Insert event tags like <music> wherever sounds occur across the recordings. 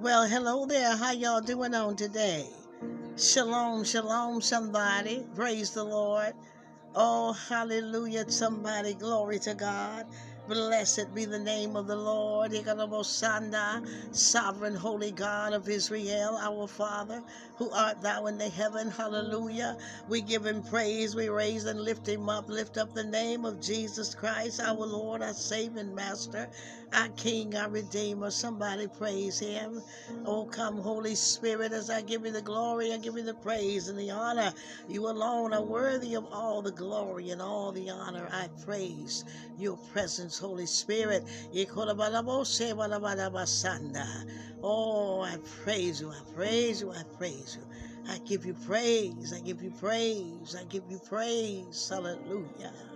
Well, hello there. How y'all doing on today? Shalom, shalom, somebody. Praise the Lord. Oh, hallelujah, somebody. Glory to God. Blessed be the name of the Lord. Sovereign, holy God of Israel, our Father, who art thou in the heaven. Hallelujah. We give him praise. We raise and lift him up. Lift up the name of Jesus Christ, our Lord, our Savior Master, our King, our Redeemer. Somebody praise him. Oh, come, Holy Spirit, as I give you the glory, I give you the praise and the honor. You alone are worthy of all the glory and all the honor. I praise your presence, Holy Spirit. Oh, I praise you, I praise you, I praise you. I give you praise, I give you praise, I give you praise. Hallelujah.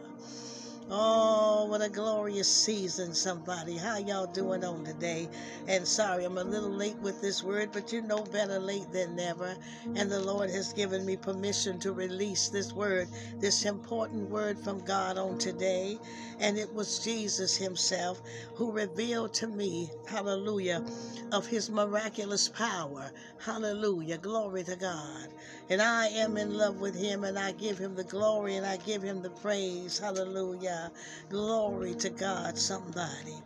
Oh, what a glorious season, somebody. How y'all doing on today? And sorry, I'm a little late with this word, but you know better late than never. And the Lord has given me permission to release this word, this important word from God on today. And it was Jesus Himself who revealed to me, hallelujah, of His miraculous power. Hallelujah. Glory to God. And I am in love with Him, and I give Him the glory and I give Him the praise. Hallelujah. Glory to God, somebody.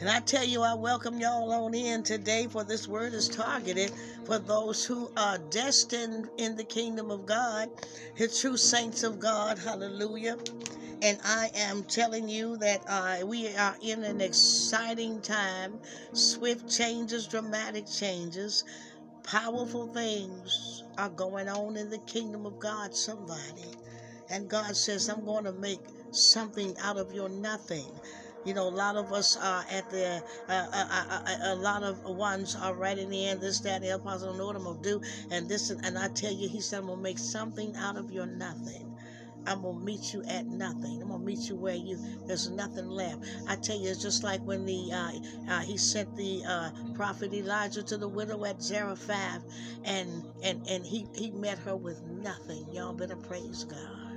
And I tell you, I welcome y'all on in today, for this word is targeted for those who are destined in the kingdom of God, the true saints of God. Hallelujah. And I am telling you that uh, we are in an exciting time, swift changes, dramatic changes, powerful things are going on in the kingdom of God, somebody. And God says, I'm going to make something out of your nothing. You know, a lot of us are at the, uh, uh, uh, uh, a lot of ones are writing in this, that, the other. I don't know what I'm going to do. And this, and I tell you, he said, I'm going to make something out of your nothing. I'm gonna meet you at nothing. I'm gonna meet you where you there's nothing left. I tell you, it's just like when the uh, uh, he sent the uh, prophet Elijah to the widow at Zarephath, and and and he he met her with nothing. Y'all better praise God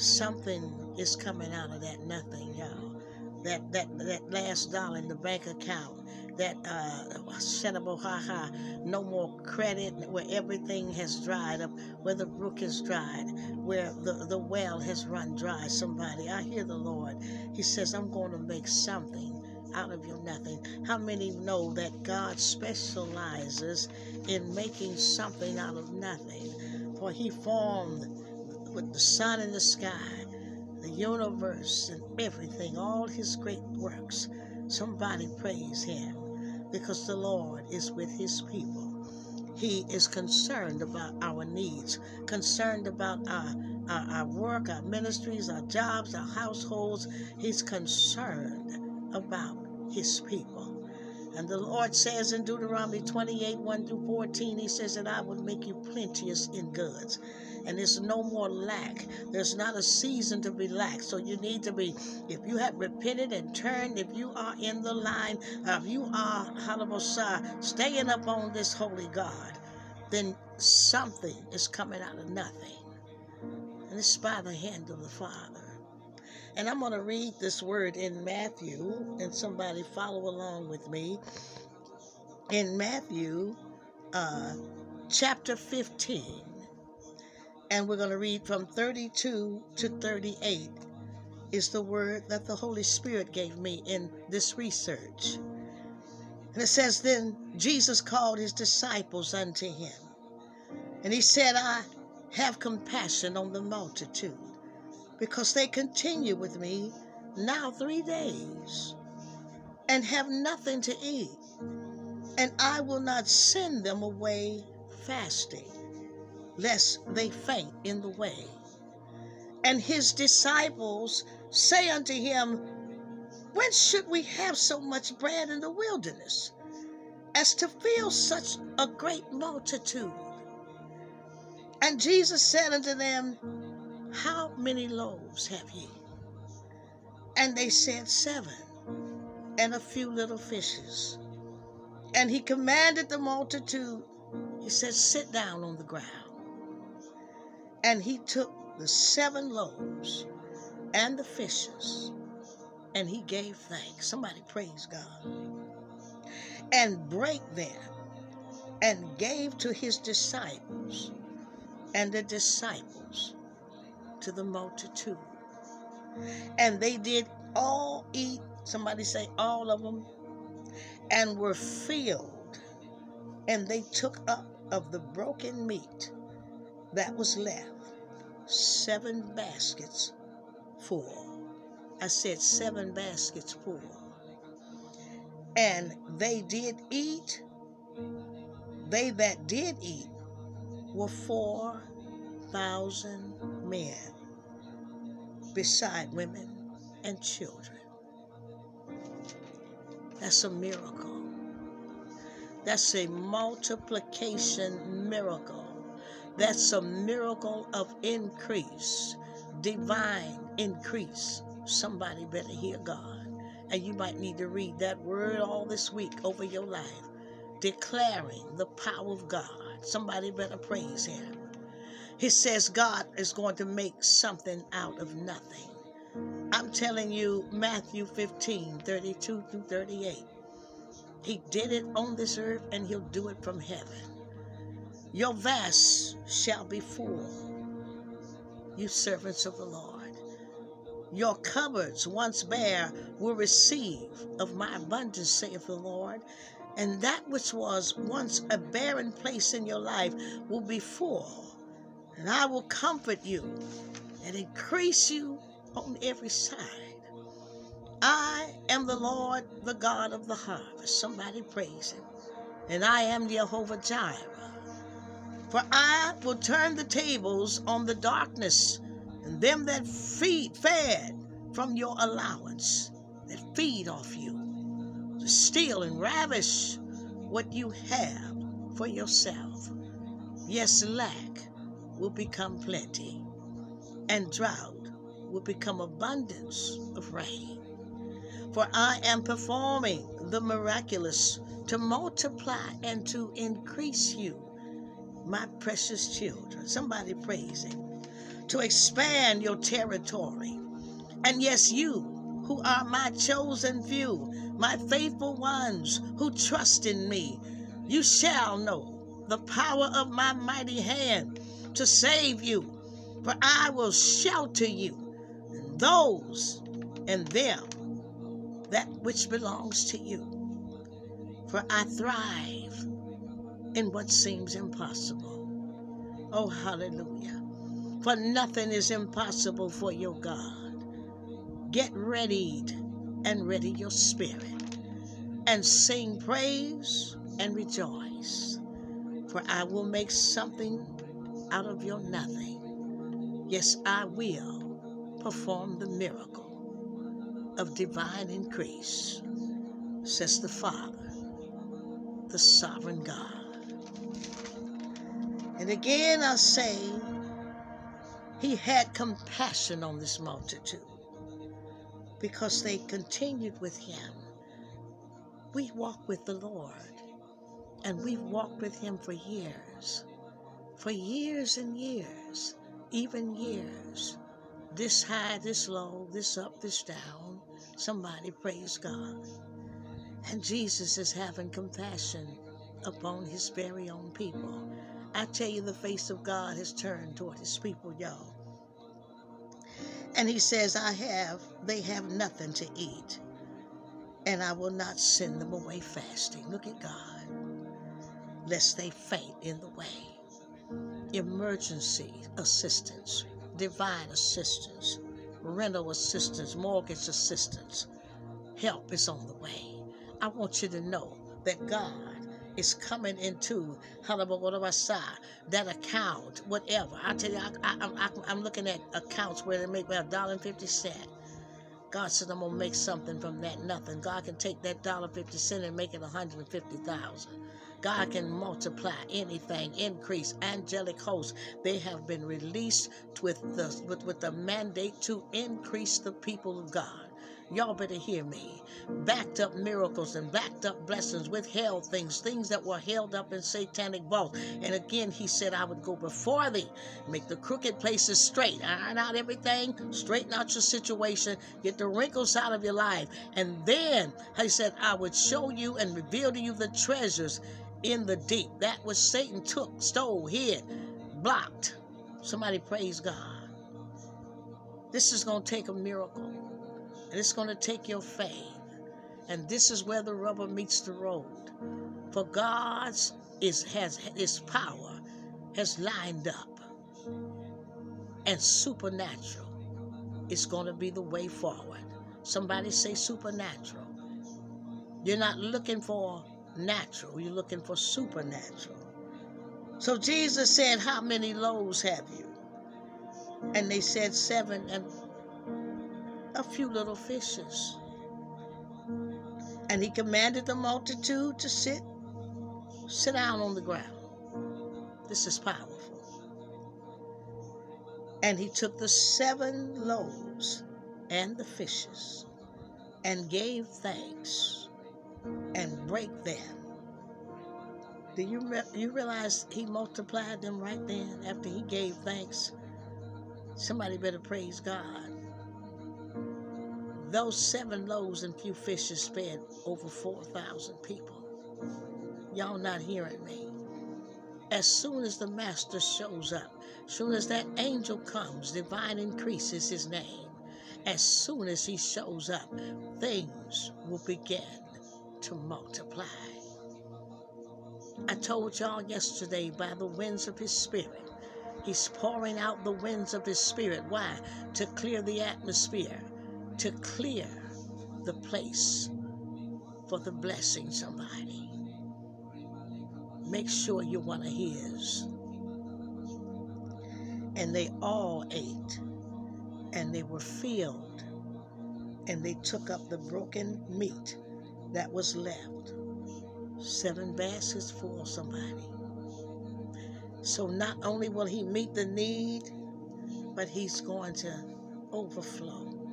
something is coming out of that nothing, y'all. That that that last dollar in the bank account, that uh ha ha, no more credit, where everything has dried up, where the brook is dried, where the, the well has run dry. Somebody, I hear the Lord. He says, I'm going to make something out of your nothing. How many know that God specializes in making something out of nothing? For he formed with the sun in the sky, the universe, and everything, all his great works. Somebody praise him because the Lord is with his people. He is concerned about our needs, concerned about our, our, our work, our ministries, our jobs, our households. He's concerned about his people. And the Lord says in Deuteronomy 28 1 through 14, He says that I would make you plenteous in goods and there's no more lack. There's not a season to be lack. So you need to be, if you have repented and turned, if you are in the line, if you are, Halabosah, staying up on this holy God, then something is coming out of nothing. And it's by the hand of the Father. And I'm going to read this word in Matthew, and somebody follow along with me. In Matthew uh, chapter 15, and we're going to read from 32 to 38 is the word that the Holy Spirit gave me in this research. And it says, Then Jesus called his disciples unto him. And he said, I have compassion on the multitude, because they continue with me now three days, and have nothing to eat. And I will not send them away fasting lest they faint in the way. And his disciples say unto him, Whence should we have so much bread in the wilderness as to fill such a great multitude? And Jesus said unto them, How many loaves have ye? And they said, Seven, and a few little fishes. And he commanded the multitude, he said, Sit down on the ground. And he took the seven loaves and the fishes and he gave thanks. Somebody praise God. and break them and gave to his disciples, and the disciples to the multitude. And they did all eat, somebody say all of them, and were filled. And they took up of the broken meat that was left seven baskets full. I said seven baskets full. And they did eat, they that did eat were 4,000 men, beside women and children. That's a miracle. That's a multiplication miracle. That's a miracle of increase, divine increase. Somebody better hear God. And you might need to read that word all this week over your life, declaring the power of God. Somebody better praise Him. He says God is going to make something out of nothing. I'm telling you, Matthew 15 32 through 38. He did it on this earth and He'll do it from heaven. Your vase shall be full, you servants of the Lord. Your cupboards, once bare, will receive of my abundance, saith the Lord. And that which was once a barren place in your life will be full. And I will comfort you and increase you on every side. I am the Lord, the God of the harvest. Somebody praise him. And I am Jehovah Jireh. For I will turn the tables on the darkness and them that feed fed from your allowance, that feed off you, to steal and ravish what you have for yourself. Yes, lack will become plenty, and drought will become abundance of rain. For I am performing the miraculous to multiply and to increase you, my precious children. Somebody praise him to expand your territory. And yes, you who are my chosen few, my faithful ones who trust in me, you shall know the power of my mighty hand to save you. For I will shelter you and those and them that which belongs to you. For I thrive in what seems impossible. Oh, hallelujah for nothing is impossible for your God. Get readied and ready your spirit, and sing praise and rejoice, for I will make something out of your nothing. Yes, I will perform the miracle of divine increase, says the Father, the sovereign God. And again I say, he had compassion on this multitude because they continued with him. We walk with the Lord, and we've walked with him for years, for years and years, even years. This high, this low, this up, this down. Somebody praise God. And Jesus is having compassion upon his very own people. I tell you, the face of God has turned toward his people, y'all. And he says, I have, they have nothing to eat, and I will not send them away fasting. Look at God, lest they faint in the way. Emergency assistance, divine assistance, rental assistance, mortgage assistance. Help is on the way. I want you to know that God is coming into that account, whatever. I tell you, I, am looking at accounts where they make a dollar and fifty cent. God said, I'm gonna make something from that nothing. God can take that dollar fifty cent and make it a hundred and fifty thousand. God can multiply anything, increase angelic hosts. They have been released with the with, with the mandate to increase the people of God Y'all better hear me. Backed up miracles and backed up blessings, withheld things, things that were held up in satanic vaults. And again, he said, I would go before thee, make the crooked places straight, iron out everything, straighten out your situation, get the wrinkles out of your life. And then he said, I would show you and reveal to you the treasures in the deep. That which Satan took, stole, hid, blocked. Somebody praise God. This is going to take a miracle. And it's going to take your faith. And this is where the rubber meets the road. For God's is has his power has lined up. And supernatural is going to be the way forward. Somebody say supernatural. You're not looking for natural, you're looking for supernatural. So Jesus said, How many loaves have you? And they said, Seven and a few little fishes. And he commanded the multitude to sit, sit down on the ground. This is powerful. And he took the seven loaves and the fishes and gave thanks and break them. Do you, re- you realize he multiplied them right then after he gave thanks? Somebody better praise God. Those seven loaves and few fishes fed over 4,000 people. Y'all not hearing me. As soon as the master shows up, soon as that angel comes, divine increases his name. As soon as he shows up, things will begin to multiply. I told y'all yesterday by the winds of his spirit, he's pouring out the winds of his spirit. Why? To clear the atmosphere to clear the place for the blessing somebody. Make sure you're one of his. And they all ate, and they were filled, and they took up the broken meat that was left. Seven baskets full, somebody. So not only will he meet the need, but he's going to overflow.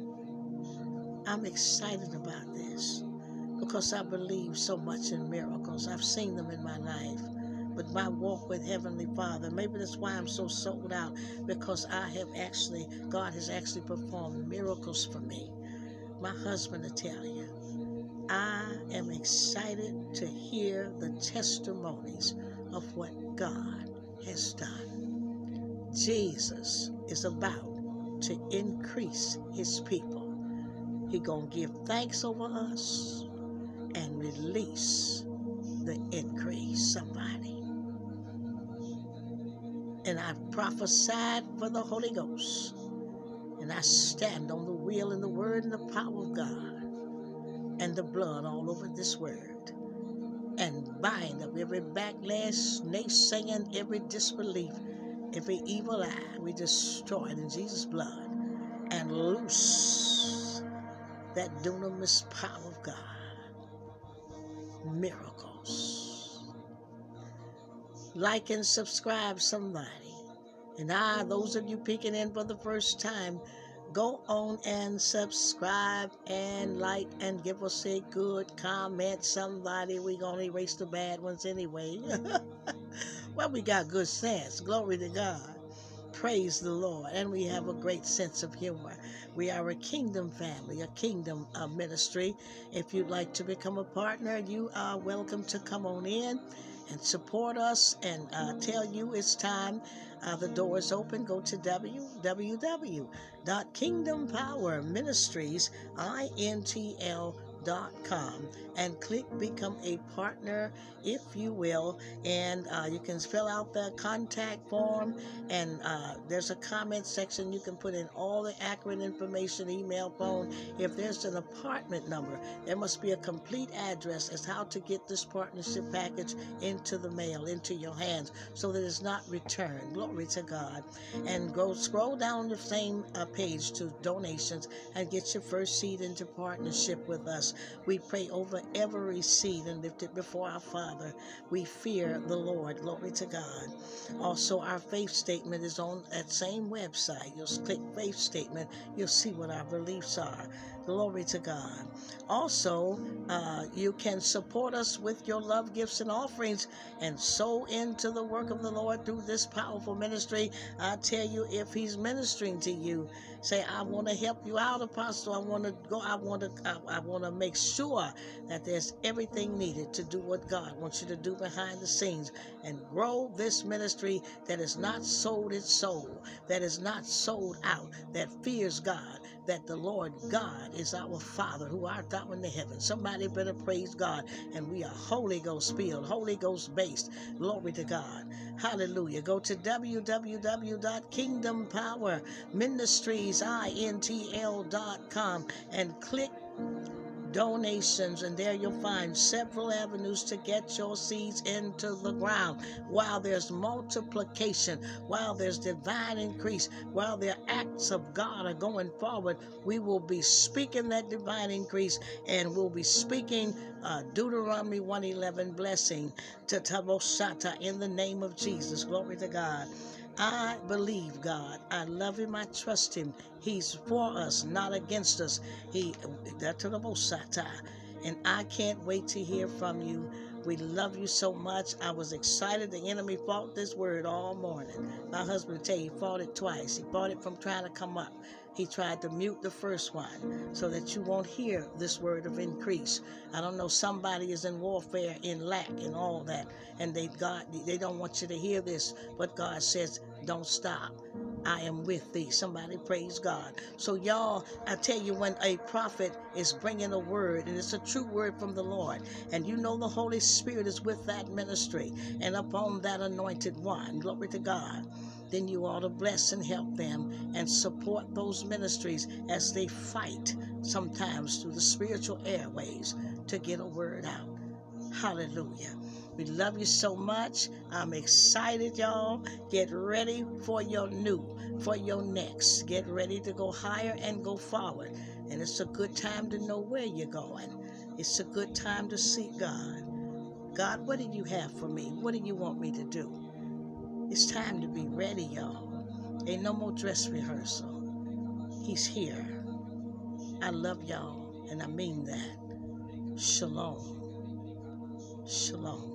I'm excited about this because I believe so much in miracles. I've seen them in my life. But my walk with Heavenly Father, maybe that's why I'm so sold out because I have actually, God has actually performed miracles for me. My husband will tell you, I am excited to hear the testimonies of what God has done. Jesus is about to increase his people. He gonna give thanks over us and release the increase. Somebody. And I prophesied for the Holy Ghost. And I stand on the will and the word and the power of God and the blood all over this word. And bind up every backlash, naysaying, every disbelief, every evil eye. We destroy it in Jesus' blood and loose that dunamis power of God. Miracles. Like and subscribe somebody. And I, those of you peeking in for the first time, go on and subscribe and like and give us a good comment. Somebody, we gonna erase the bad ones anyway. <laughs> well, we got good sense. Glory to God. Praise the Lord. And we have a great sense of humor. We are a kingdom family, a kingdom uh, ministry. If you'd like to become a partner, you are welcome to come on in and support us and uh, tell you it's time. Uh, the door is open. Go to www.kingdompowerministriesintl.com com and click become a partner if you will and uh, you can fill out the contact form and uh, there's a comment section. You can put in all the accurate information email phone. If there's an apartment number there must be a complete address as how to get this partnership package into the mail into your hands so that it's not returned. Glory to god. And go scroll down the same uh, page to donations and get your first seed into partnership with us We pray over every seed and lift it before our Father. We fear the Lord. Glory to God. Also, our faith statement is on that same website. You'll click faith statement, you'll see what our beliefs are. Glory to God. Also, uh, you can support us with your love gifts and offerings and sow into the work of the Lord through this powerful ministry. I tell you, if He's ministering to you, say, I want to help you out, Apostle. I want to go, I want to, I, I want to make sure that there's everything needed to do what God wants you to do behind the scenes and grow this ministry that is not sold its soul, that is not sold out, that fears God, that the Lord God is our Father who art thou in the heavens. Somebody better praise God. And we are Holy Ghost filled, Holy Ghost based. Glory to God. Hallelujah. Go to www.kingdompowerministriesintl.com and click donations, and there you'll find several avenues to get your seeds into the ground. While there's multiplication, while there's divine increase, while the acts of God are going forward, we will be speaking that divine increase and we'll be speaking uh, Deuteronomy 111 blessing to Taboshata in the name of Jesus. Glory to God. I believe God. I love him. I trust him. He's for us, not against us. He that's the most And I can't wait to hear from you. We love you so much. I was excited. The enemy fought this word all morning. My husband tell you he fought it twice. He fought it from trying to come up. He tried to mute the first one so that you won't hear this word of increase. I don't know. Somebody is in warfare, in lack, and all that, and they God they don't want you to hear this. But God says, "Don't stop. I am with thee." Somebody praise God. So y'all, I tell you, when a prophet is bringing a word, and it's a true word from the Lord, and you know the Holy Spirit is with that ministry and upon that anointed one. Glory to God then you ought to bless and help them and support those ministries as they fight sometimes through the spiritual airways to get a word out. Hallelujah. We love you so much. I'm excited, y'all. Get ready for your new, for your next. Get ready to go higher and go forward. And it's a good time to know where you're going. It's a good time to seek God. God, what do you have for me? What do you want me to do? It's time to be ready, y'all. Ain't no more dress rehearsal. He's here. I love y'all, and I mean that. Shalom. Shalom.